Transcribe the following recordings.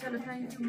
चलो thank you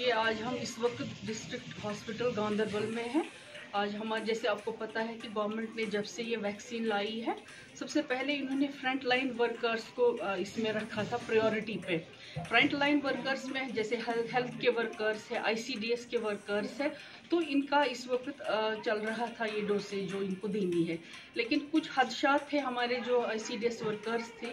ये आज हम इस वक्त डिस्ट्रिक्ट हॉस्पिटल गांधरबल में हैं। आज हमारे जैसे आपको पता है कि गवर्नमेंट ने जब से ये वैक्सीन लाई है, सबसे पहले इन्होंने फ्रंट लाइन वर्कर्स को इसमें रखा था प्रायोरिटी पे। फ्रंट लाइन वर्कर्स में जैसे हेल्थ के वर्कर्स है आईसीडीएस के वर्कर्स है तो इनका इस वक्त चल रहा था ये डोसेज जो इनको देनी है। लेकिन कुछ हदशात थे हमारे जो आईसीडीएस वर्कर्स थे,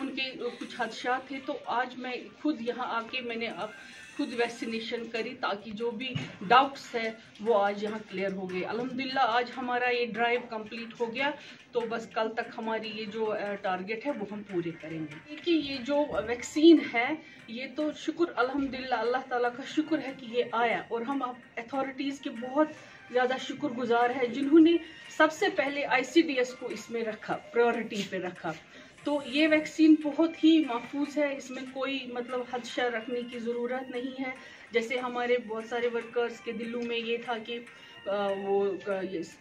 उनके कुछ हदशात थे तो आज मैं खुद यहाँ आके मैंने अब खुद वैक्सीनेशन करी ताकि जो भी डाउट्स है, वो आज यहाँ क्लियर हो गए। अलहमदिल्ला आज हमारा ये ड्राइव कंप्लीट हो गया। तो बस कल तक हमारी ये जो टारगेट है, वो हम पूरे करेंगे। कि ये जो वैक्सीन है, ये तो शुक्र अलहमदिल्ला अल्लाह ताला का शुक्र है कि ये आया। और हम अथॉरिटीज़ के बहुत ज़्यादा शुक्रगुजार है, जिन्होंने सबसे पहले आईसीडीएस को इसमें रखा प्रायोरिटी पे रखा। तो ये वैक्सीन बहुत ही महफूज है। इसमें कोई मतलब हदशा रखने की ज़रूरत नहीं है। जैसे हमारे बहुत सारे वर्कर्स के दिलों में ये था कि वो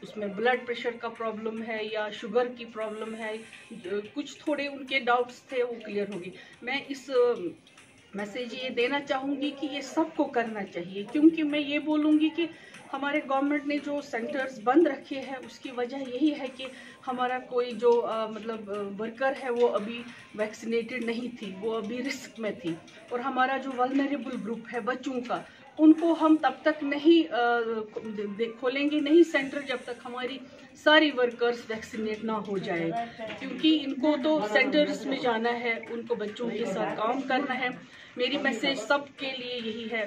उसमें ब्लड प्रेशर का प्रॉब्लम है या शुगर की प्रॉब्लम है। कुछ थोड़े उनके डाउट्स थे, वो क्लियर होगी। मैं इस मैसेज ये देना चाहूँगी कि ये सबको करना चाहिए। क्योंकि मैं ये बोलूँगी कि हमारे गवर्नमेंट ने जो सेंटर्स बंद रखे हैं, उसकी वजह यही है कि हमारा कोई जो अ, मतलब वर्कर है वो अभी वैक्सीनेटेड नहीं थी वो अभी रिस्क में थी। और हमारा जो वलनरेबल ग्रुप है बच्चों का उनको हम तब तक नहीं खोलेंगे नहीं सेंटर जब तक हमारी सारी वर्कर्स वैक्सीनेट ना हो जाए। क्योंकि इनको तो सेंटर्स में जाना है उनको बच्चों के साथ काम करना है। मेरी मैसेज सबके लिए यही है।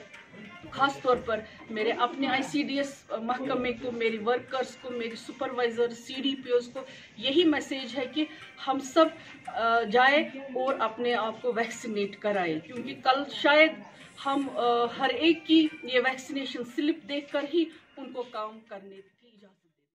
खास तौर पर मेरे अपने आईसीडीएस महकमे को, मेरी वर्कर्स को, मेरी सुपरवाइजर सीडीपीओस को, यही मैसेज है कि हम सब जाए और अपने आप को वैक्सीनेट कराए। क्योंकि कल शायद हम हर एक की ये वैक्सीनेशन स्लिप देखकर ही उनको काम करने